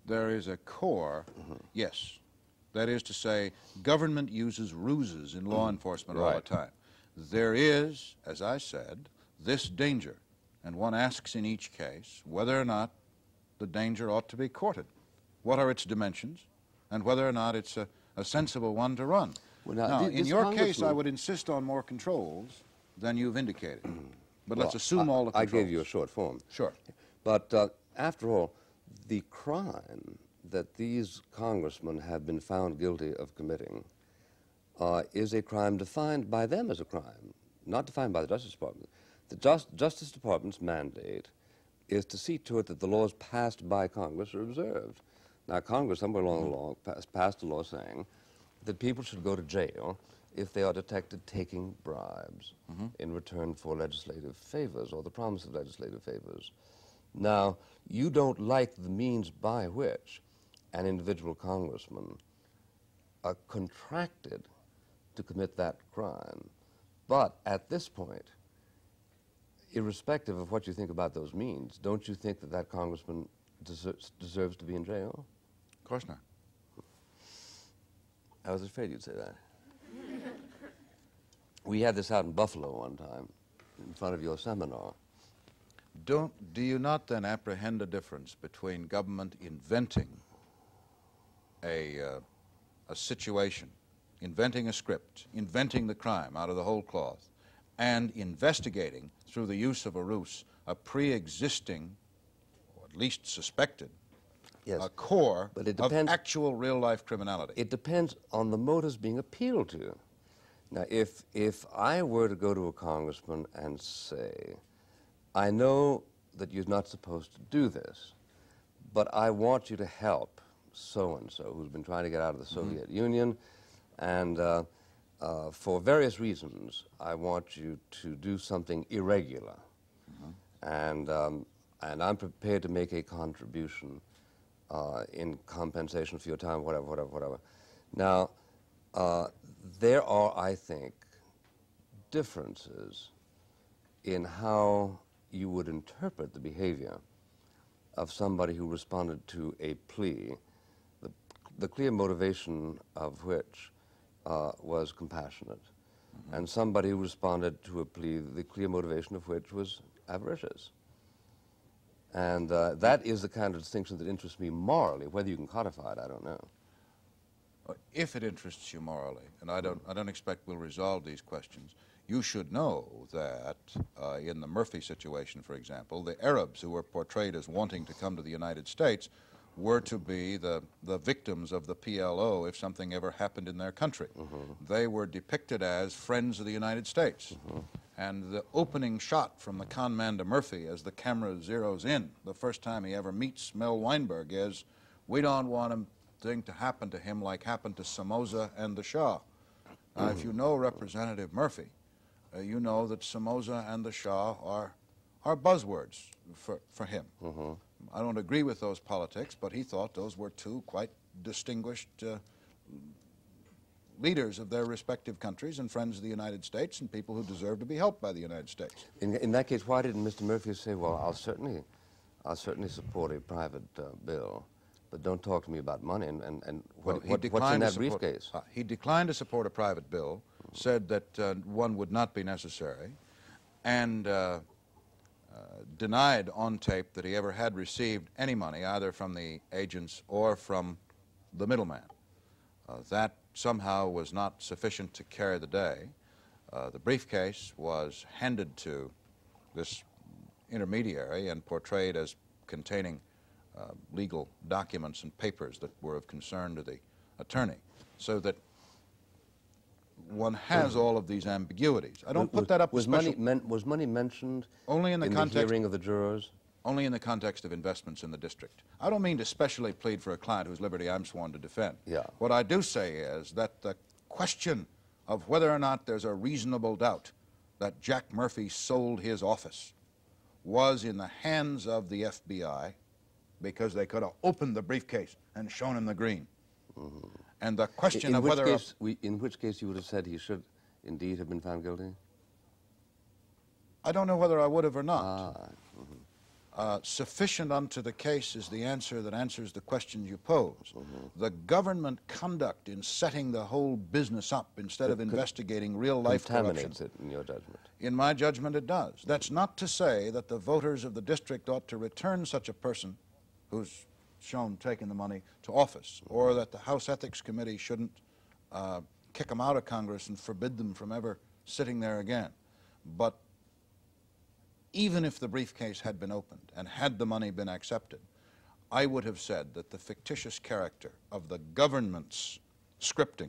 There is a core, yes. That is to say, government uses ruses in law enforcement all the time. There is, as I said, this danger, and one asks in each case whether or not the danger ought to be courted. What are its dimensions, and whether or not it's a, a sensible one to run. Well, now, now, in your case, I would insist on more controls than you've indicated. But Well, let's assume I, all the controls. I gave you a short form. Sure. But uh, after all, the crime that these congressmen have been found guilty of committing uh, is a crime defined by them as a crime, not defined by the Justice Department. The Just, Justice Department's mandate is to see to it that the laws passed by Congress are observed. Now, Congress, somewhere along the law, pass, passed a law saying that people should go to jail if they are detected taking bribes in return for legislative favors or the promise of legislative favors. Now, you don't like the means by which an individual congressman uh, contracted to commit that crime. But at this point, irrespective of what you think about those means, don't you think that that congressman deserves, deserves to be in jail? Of course not. I was afraid you'd say that. [laughs] we had this out in Buffalo one time in front of your seminar. Don't, do you not then apprehend a difference between government inventing a, uh, a situation, inventing a script, inventing the crime out of the whole cloth, and investigating through the use of a ruse a pre-existing, or at least suspected, Yes. a core But it of actual real-life criminality? It depends on the motives being appealed to. Now, if, if I were to go to a congressman and say, I know that you're not supposed to do this, but I want you to help so and so who's been trying to get out of the Soviet Union, and uh, uh, for various reasons, I want you to do something irregular. And, um, and I'm prepared to make a contribution uh, in compensation for your time, whatever, whatever, whatever. Now, uh, there are, I think, differences in how you would interpret the behavior of somebody who responded to a plea, the, the clear motivation of which uh, was compassionate, and somebody who responded to a plea, the clear motivation of which was avaricious. And uh, that is the kind of distinction that interests me morally. Whether you can codify it, I don't know. Uh, If it interests you morally, and I don't, I don't expect we'll resolve these questions, you should know that uh, in the Murphy situation, for example, the Arabs who were portrayed as wanting to come to the United States were to be the, the victims of the PLO if something ever happened in their country. Mm-hmm. They were depicted as friends of the United States. Mm-hmm. And the opening shot from the con man to Murphy as the camera zeroes in, the first time he ever meets Mel Weinberg, is we don't want a thing to happen to him like happened to Somoza and the Shah. Now, if you mm. know Representative Murphy, uh, you know that Somoza and the Shah are, are buzzwords for, for him. Mm-hmm. I don't agree with those politics, but he thought those were two quite distinguished uh, leaders of their respective countries and friends of the United States and people who deserve to be helped by the United States. In, in that case, why didn't Mr. Murphy say, "Well, I'll certainly, I'll certainly support a private uh, bill But don't talk to me about money and, and, and Well, what, what's in that support- briefcase. uh, he declined to support a private bill, said that uh, one would not be necessary, and uh, denied on tape that he ever had received any money, either from the agents or from the middleman. Uh, that somehow was not sufficient to carry the day. Uh, the briefcase was handed to this intermediary and portrayed as containing uh, legal documents and papers that were of concern to the attorney, so that one has all of these ambiguities. I don't Was- put that up was money, men, was money mentioned only in the in context the hearing of the jurors? only in the context of investments in the district. I don't mean to specially plead for a client whose liberty I'm sworn to defend. Yeah. What I do say is that the question of whether or not there's a reasonable doubt that Jack Murphy sold his office was in the hands of the FBI because they could have opened the briefcase and shown him the green. Mm-hmm. And the question in of which whether case, we, in which case you would have said he should indeed have been found guilty? I don't know whether I would have or not. Ah, Uh, sufficient unto the case is the answer that answers the questions you pose. The government conduct in setting the whole business up instead of investigating real life corruption, contaminates it in your judgment. in my judgment, it does. That's not to say that the voters of the district ought to return such a person who's shown taking the money to office, or that the House Ethics Committee shouldn't uh, kick them out of Congress and forbid them from ever sitting there again. But even if the briefcase had been opened and had the money been accepted, I would have said that the fictitious character of the government's scripting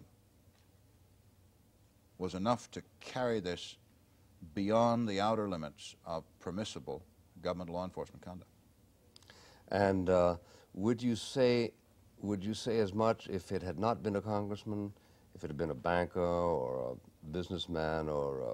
was enough to carry this beyond the outer limits of permissible government law enforcement conduct. And uh, would you say, would you say as much if it had not been a congressman, if it had been a banker or a businessman or, a,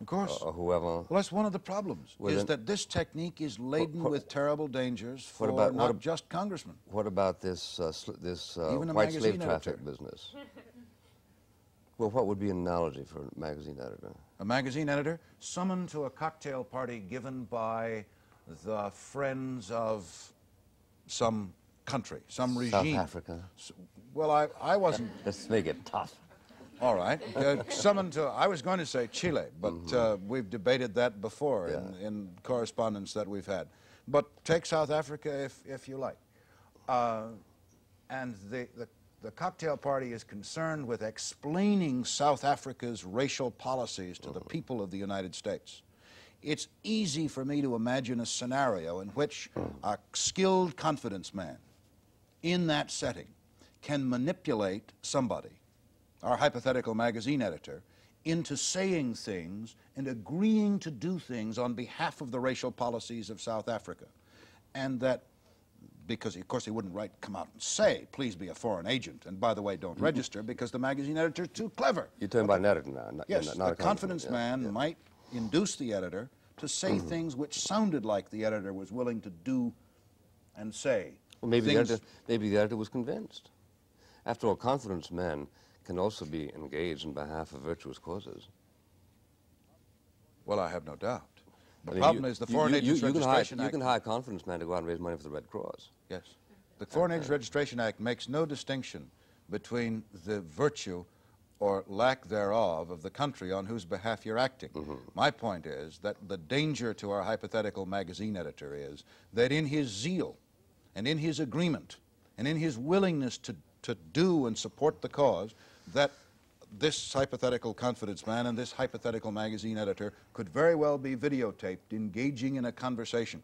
Of course. or whoever? well, that's one of the problems, Well, is then- that this technique is laden what- with terrible dangers for what about- not ab- just congressmen. What about this uh, sl- this uh, white slave traffic business? [laughs] well, what would be an analogy for a magazine editor? A magazine editor summoned to a cocktail party given by the friends of some country, some regime. South Africa. S- Well, I, I wasn't [laughs] Let's make it tough. All right. Uh, summoned to, I was going to say Chile, but uh, we've debated that before in, in correspondence that we've had. But take South Africa if, if you like. Uh, and the, the, the cocktail party is concerned with explaining South Africa's racial policies to the people of the United States. It's easy for me to imagine a scenario in which hmm. a skilled confidence man in that setting can manipulate somebody, our hypothetical magazine editor, into saying things and agreeing to do things on behalf of the racial policies of South Africa. And that, because of course he wouldn't write, come out and say, please be a foreign agent, and by the way, don't mm-hmm. register because the magazine editor's too clever. You're talking about an editor now, not, Yes, not, not a confidence man might induce the editor to say Mm-hmm. things which sounded like the editor was willing to do and say. Well, maybe the, editor, maybe the editor was convinced. After all, confidence men can also be engaged in behalf of virtuous causes. Well, I have no doubt. The I mean, problem you- is the Foreign you, Agents you, can hire, Registration you can hire confidence men to go out and raise money for the Red Cross. Yes. The Foreign Agents Registration Act makes no distinction between the virtue or lack thereof of the country on whose behalf you're acting. Mm-hmm. My point is that the danger to our hypothetical magazine editor is that in his zeal and in his agreement and in his willingness to, to do and support the cause, that this hypothetical confidence man and this hypothetical magazine editor could very well be videotaped engaging in a conversation,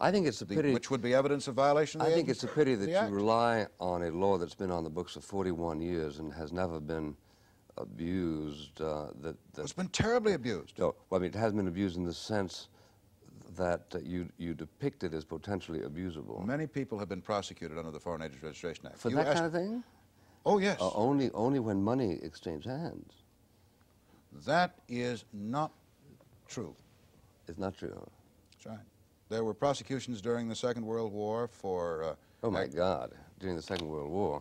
I think it's a the- pity. which would be evidence of violation of I think it's a pity that you act. rely on a law that's been on the books for 41 years and has never been abused. Uh, that, that It's been terribly abused. no, well, I mean, it has been abused in the sense that uh, you you depict it as potentially abusable. Many people have been prosecuted under the Foreign Agents Registration Act. For You that ask- kind of thing? Oh, yes. Uh, only only when money exchanged hands. That is not true. It's not true. That's right. There were prosecutions during the Second World War for. Uh, Oh my God! During the Second World War,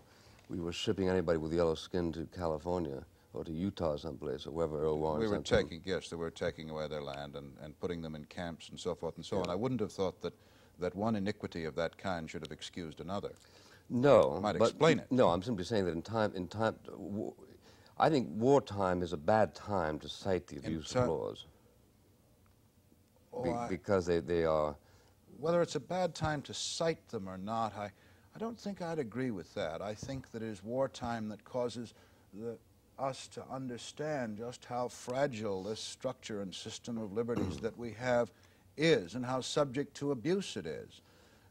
we were shipping anybody with yellow skin to California or to Utah someplace or wherever Earl Warren We were them. taking, yes, they were taking away their land and, and putting them in camps and so forth and so on. I wouldn't have thought that, that one iniquity of that kind should have excused another. No, might but explain it. No, I'm simply saying that in time, in time, I think wartime is a bad time to cite the abuse of laws Oh, be- I- because they, they are. whether it's a bad time to cite them or not, I, I don't think I'd agree with that. I think that it is wartime that causes the, us to understand just how fragile this structure and system of liberties that we have is and how subject to abuse it is.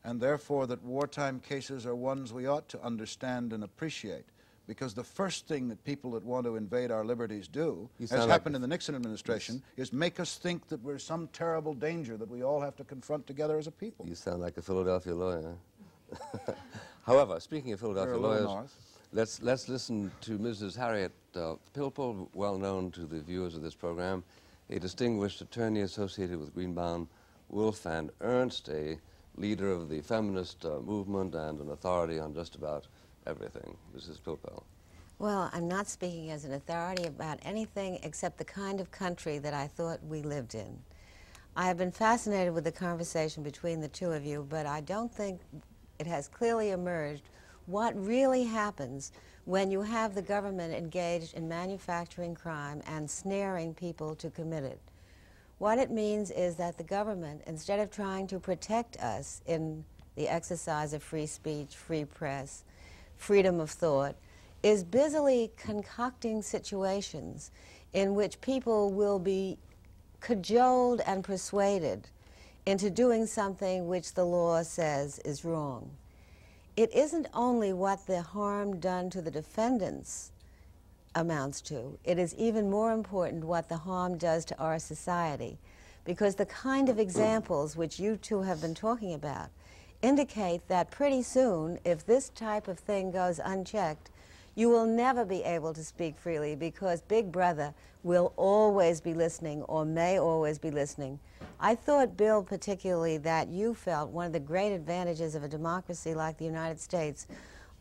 And therefore, that wartime cases are ones we ought to understand and appreciate. Because the first thing that people that want to invade our liberties do, as like happened in the Nixon administration, is make us think that we're some terrible danger that we all have to confront together as a people. You sound like a Philadelphia lawyer. [laughs] However, speaking of Philadelphia lawyers, north. Let's let's listen to Mrs. Harriet uh, Pilpel, well known to the viewers of this program, a distinguished attorney associated with Greenbaum, Wolff, and Ernst, a leader of the feminist uh, movement and an authority on just about everything. Mrs. Pilpel. Well, I'm not speaking as an authority about anything except the kind of country that I thought we lived in. I have been fascinated with the conversation between the two of you, but I don't think it has clearly emerged what really happens when you have the government engaged in manufacturing crime and snaring people to commit it. What it means is that the government, instead of trying to protect us in the exercise of free speech, free press, freedom of thought, is busily concocting situations in which people will be cajoled and persuaded into doing something which the law says is wrong. It isn't only what the harm done to the defendants amounts to. It is even more important what the harm does to our society. Because the kind of examples which you two have been talking about indicate that pretty soon, if this type of thing goes unchecked, you will never be able to speak freely because Big Brother will always be listening or may always be listening. I thought, Bill, particularly, that you felt one of the great advantages of a democracy like the United States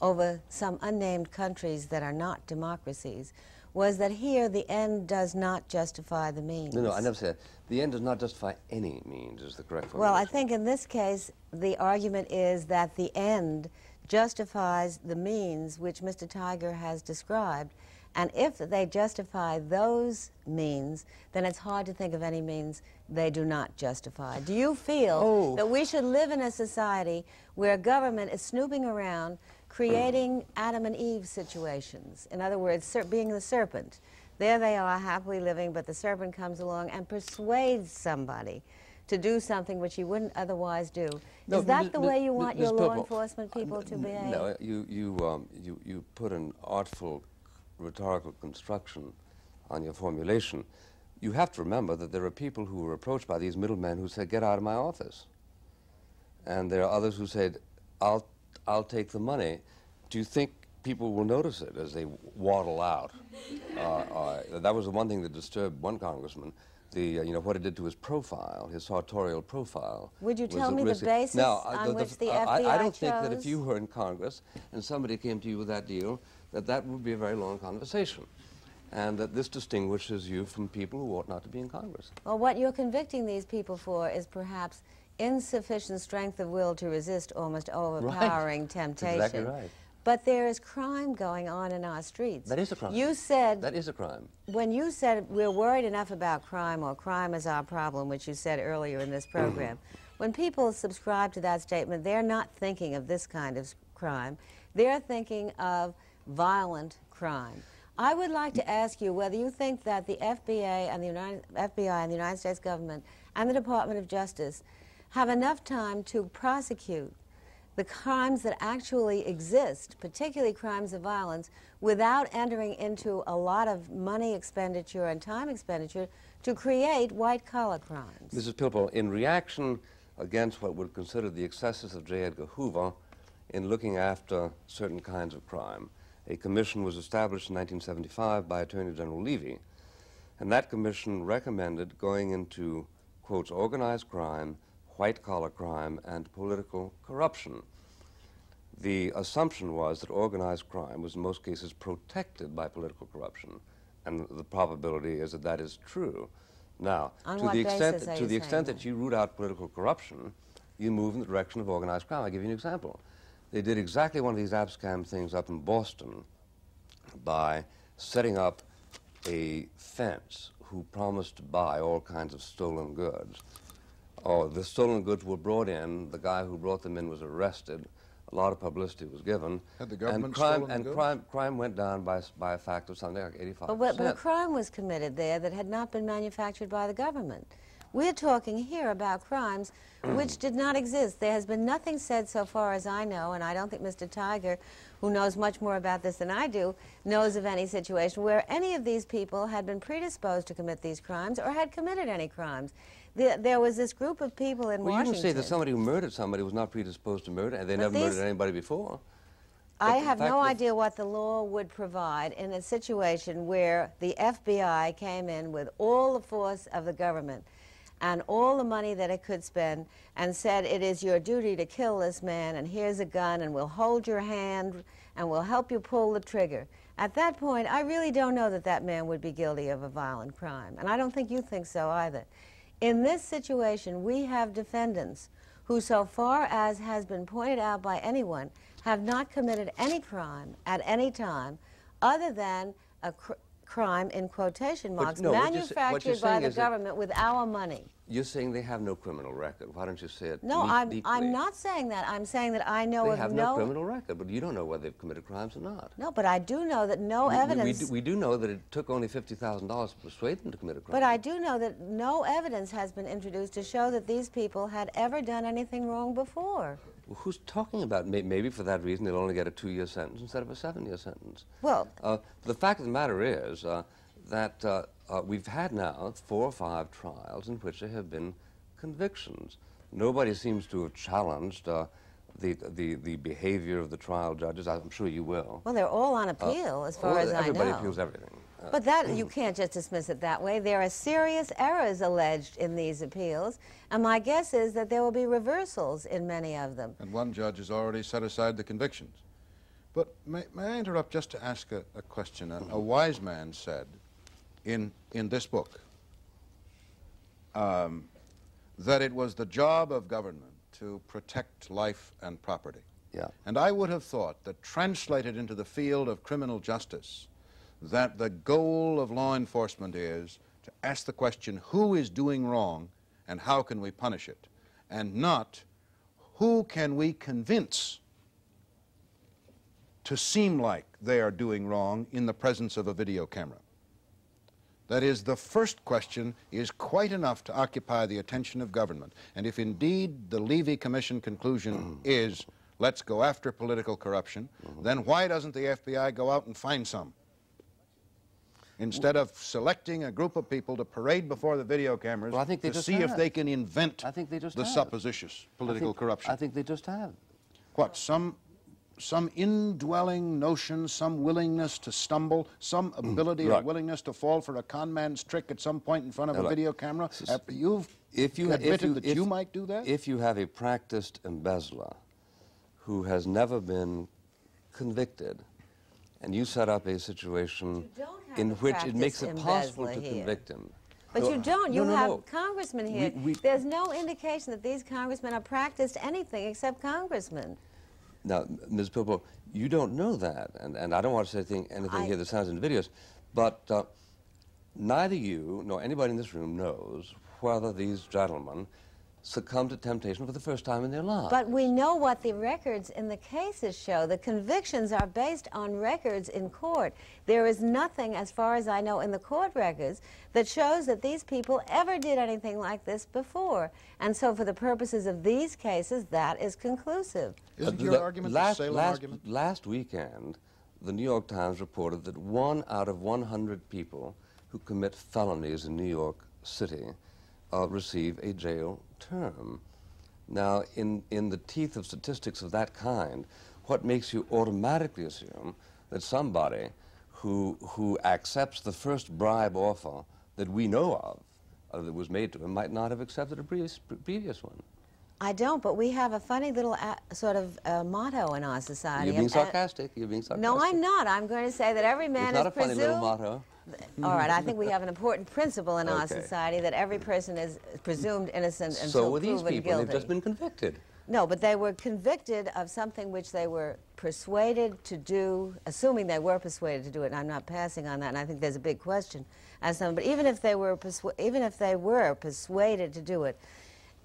over some unnamed countries that are not democracies was that here the end does not justify the means. No, no, I never said the end does not justify any means. Is the correct Well, I think in this case, the argument is that the end justifies the means which Mr. Tigar has described. And if they justify those means, then it's hard to think of any means they do not justify. Do you feel Oh. that we should live in a society where government is snooping around, creating Adam and Eve situations? In other words, ser- being the serpent. There they are, happily living, but the serpent comes along and persuades somebody to do something which he wouldn't otherwise do. No, Is that the way you want your law enforcement people to behave? No, you, you, um, you, you put an artful rhetorical construction on your formulation. You have to remember that there are people who were approached by these middlemen who said, get out of my office. And there are others who said, I'll, I'll take the money. Do you think people will notice it as they waddle out? [laughs] uh, uh, that was the one thing that disturbed one congressman. The, uh, you know, what it did to his profile, his sartorial profile. Would you tell me the basis Now, uh, on which the FBI I- I, don't think that if you were in Congress and somebody came to you with that deal, that that would be a very long conversation. And that this distinguishes you from people who ought not to be in Congress. Well, what you're convicting these people for is perhaps insufficient strength of will to resist almost overpowering That's temptation. exactly right. But there is crime going on in our streets. That is a crime. You said That is a crime. when you said we're worried enough about crime or crime is our problem, which you said earlier in this program, mm-hmm. when people subscribe to that statement, they're not thinking of this kind of crime. They're thinking of violent crime. I would like to ask you whether you think that the FBA and the United, FBI and the United States government and the Department of Justice have enough time to prosecute the crimes that actually exist, particularly crimes of violence, without entering into a lot of money expenditure and time expenditure to create white collar crimes. Mrs. Pilpel, in reaction against what would consider the excesses of J. Edgar Hoover in looking after certain kinds of crime, a commission was established in 1975 by Attorney General Levi, and that commission recommended going into, quotes, organized crime, white collar crime, and political corruption. The assumption was that organized crime was in most cases protected by political corruption, and the probability is that that is true. Now, On to the extent are to the extent that? that you root out political corruption, you move in the direction of organized crime. I'll give you an example. They did exactly one of these Abscam things up in Boston by setting up a fence who promised to buy all kinds of stolen goods. Oh, the stolen goods were brought in. The guy who brought them in was arrested. A lot of publicity was given. Had the government and crime, stolen the and goods? crime, crime went down by, by a factor of something like 85 But, what, but a crime was committed there that had not been manufactured by the government. We're talking here about crimes which [clears throat] did not exist. There has been nothing said so far as I know, and I don't think Mr. Tigar, who knows much more about this than I do, knows of any situation where any of these people had been predisposed to commit these crimes or had committed any crimes. There, there was this group of people in Well, you Washington. can say that somebody who murdered somebody was not predisposed to murder, and they But never murdered anybody before. I But the have no idea what the law would provide in a situation where the FBI came in with all the force of the government and all the money that it could spend and said, It is your duty to kill this man, and here's a gun, and we'll hold your hand and we'll help you pull the trigger. At that point, I really don't know that that man would be guilty of a violent crime, and I don't think you think so either. In this situation, we have defendants who, so far as has been pointed out by anyone, have not committed any crime at any time other than a cr- crime in quotation marks no, what you're what you're manufactured by the government with our money. You're saying they have no criminal record. Why don't you say it No, I'm? I'm not saying that. I'm saying that I know They of have no, criminal record, but you don't know whether they've committed crimes or not. No, but I do know that no We- we- evidence. We, do, we do know that it took only $50,000 to persuade them to commit a crime. But I do know that no evidence has been introduced to show that these people had ever done anything wrong before. Well, who's talking about may, maybe for that reason they'll only get a two-year sentence instead of a seven-year sentence? Well- uh, the fact of the matter is uh, that uh, uh, we've had now four or five trials in which there have been convictions. Nobody seems to have challenged uh, the, the the behavior of the trial judges. I'm sure you will. Well, they're all on appeal, as far Well, as I know. everybody appeals everything. Uh, But that you [clears throat] can't just dismiss it that way. There are serious errors alleged in these appeals, and my guess is that there will be reversals in many of them. And one judge has already set aside the convictions. But may, may I interrupt just to ask a, a question? A, a wise man said in, in this book um, that it was the job of government to protect life and property. Yeah. And I would have thought that translated into the field of criminal justice, that the goal of law enforcement is to ask the question who is doing wrong and how can we punish it, and not who can we convince to seem like they are doing wrong in the presence of a video camera. That is, the first question is quite enough to occupy the attention of government. And if indeed the Levi Commission conclusion [clears throat] is let's go after political corruption, mm-hmm. then why doesn't the FBI go out and find some? Instead of selecting a group of people to parade before the video cameras Well, I think they to see if they can invent I think they just the have. suppositious I political think- corruption. I think they just have. What, some, some indwelling notion, some willingness to stumble, some mm, ability or Right. willingness to fall for a con man's trick at some point in front of Now, a look, video camera after you've if you admitted if you, that if, you might do that? If you have a practiced embezzler who has never been convicted, and you set up a situation You don't have in which it makes it possible to here. convict him. But No, you don't. You no, no, have no. congressmen here. We- we- There's no indication that these congressmen have practiced anything except congressmen. Now, Ms. Pilpel, you don't know that, and, and I don't want to say anything, anything I- here that sounds in videos, but uh, neither you nor anybody in this room knows whether these gentlemen succumbed to temptation for the first time in their lives. But we know what the records in the cases show. The convictions are based on records in court. There is nothing, as far as I know, in the court records that shows that these people ever did anything like this before. And so, for the purposes of these cases, that is conclusive. Isn't your the argument last, the Salem last, argument? Last weekend, the New York Times reported that one out of 100 people who commit felonies in New York City uh, receive a jail term. Now, in, in the teeth of statistics of that kind, what makes you automatically assume that somebody who, who accepts the first bribe offer that we know of, uh, that was made to him, might not have accepted a previous, previous one? I don't, but we have a funny little a sort of uh, motto in our society. You're being sarcastic. You're being sarcastic. No, I'm not. I'm going to say that every man It's not is a funny little presumed. motto. All right, I think we have an important principle in our society that every person is presumed innocent until So with these proven people, guilty. they've just been convicted. No, but they were convicted of something which they were persuaded to do, assuming they were persuaded to do it. And I'm not passing on that, and I think there's a big question as to them. But even if they were, even if they were persuaded to do it,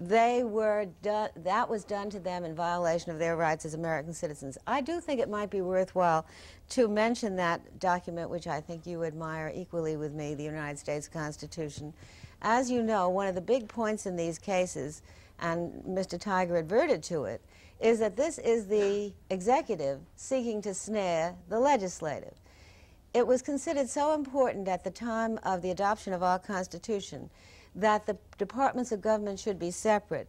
they were done, that was done to them in violation of their rights as American citizens. I do think it might be worthwhile to mention that document, which I think you admire equally with me, the United States Constitution. As you know, one of the big points in these cases, and Mr. Tigar adverted to it, is that this is the executive seeking to snare the legislative. It was considered so important at the time of the adoption of our Constitution that the departments of government should be separate,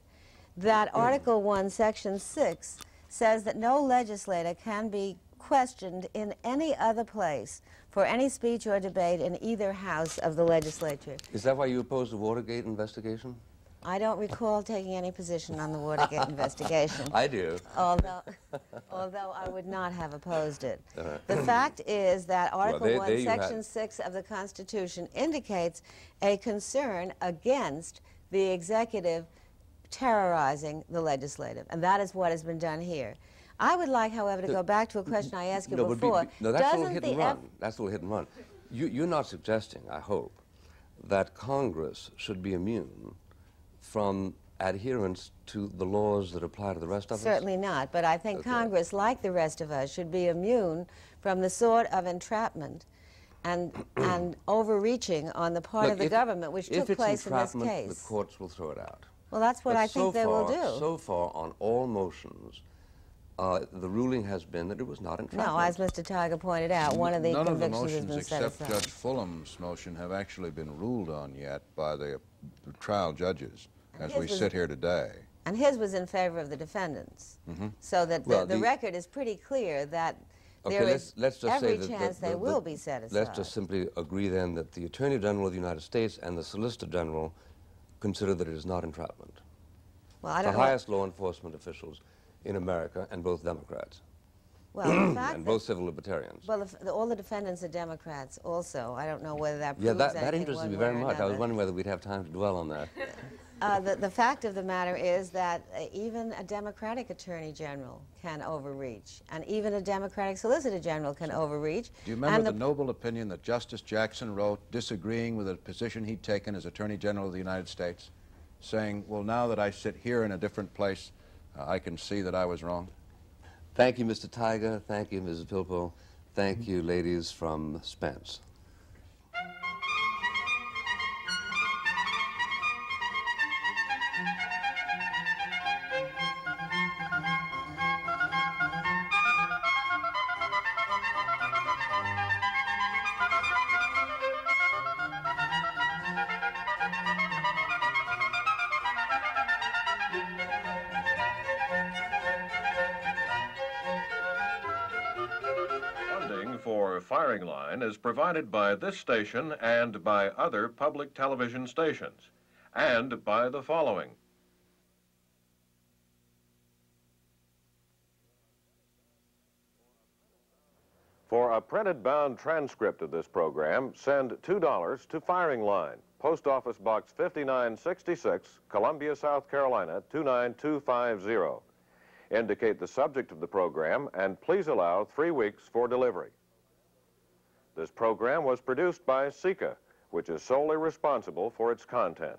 that hmm. Article 1, Section 6 says that no legislator can be questioned in any other place for any speech or debate in either house of the legislature. Is that why you oppose the Watergate investigation? I don't recall taking any position on the Watergate [laughs] investigation. I do. Although, although I would not have opposed it. Uh -huh. The [clears throat] fact is that Article well, they, 1, Section 6 of the Constitution indicates a concern against the executive terrorizing the legislative, and that is what has been done here. I would like, however, to go back to a question I asked you no, before. Be, no, that's a little hit and run. That's a little hit and run. You, you're not suggesting, I hope, that Congress should be immune from adherence to the laws that apply to the rest of Certainly us? Certainly not, but I think okay. Congress, like the rest of us, should be immune from the sort of entrapment and, [clears throat] and overreaching on the part Look, of the if, government, which took place in this case. the courts will throw it out. Well, that's what but I think they far, will do. So far, on all motions, uh, the ruling has been that it was not entrapment. No, as Mr. Tigar pointed out, one of the None convictions of the motions except Judge Fullam's motion have actually been ruled on yet by the trial judges as we sit here today. And his was in favor of the defendants. Mm -hmm. So that the, well, the, the, record is pretty clear that okay, there let's, is let's just every say chance the, they will be satisfied. Let's just simply agree then that the Attorney General of the United States and the Solicitor General consider that it is not entrapment. Well, I don't the know. highest law enforcement officials in America and both Democrats. Well, [clears throat] and both civil libertarians. Well, the, all the defendants are Democrats also. I don't know whether that proves Yeah, that, that interested me very much. I was wondering whether we'd have time to dwell on that. [laughs] Uh, the, the, fact of the matter is that uh, even a Democratic Attorney General can overreach, and even a Democratic Solicitor General can overreach. Do you remember the, the, noble opinion that Justice Jackson wrote, disagreeing with a position he'd taken as Attorney General of the United States, saying, well, now that I sit here in a different place, uh, I can see that I was wrong? Thank you, Mr. Tigar. Thank you, Mrs. Pilpel. Thank you, ladies from Spence. Provided by this station and by other public television stations, and by the following. For a printed bound transcript of this program, send $2 to Firing Line, Post Office Box 5966, Columbia, South Carolina 29250. Indicate the subject of the program and please allow three weeks for delivery. This program was produced by SECA, which is solely responsible for its content.